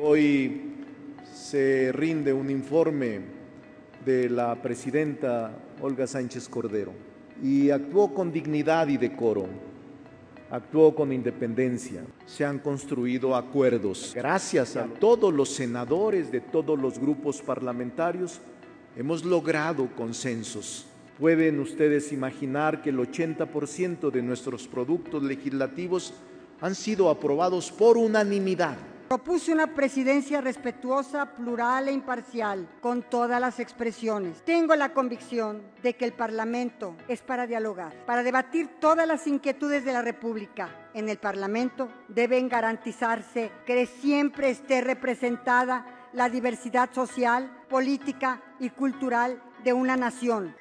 Hoy se rinde un informe de la presidenta Olga Sánchez Cordero y actuó con dignidad y decoro, actuó con independencia. Se han construido acuerdos. Gracias a todos los senadores de todos los grupos parlamentarios hemos logrado consensos. Pueden ustedes imaginar que el 80% de nuestros productos legislativos han sido aprobados por unanimidad. Propuse una presidencia respetuosa, plural e imparcial, con todas las expresiones. Tengo la convicción de que el Parlamento es para dialogar, para debatir todas las inquietudes de la República. En el Parlamento deben garantizarse que siempre esté representada la diversidad social, política y cultural de una nación.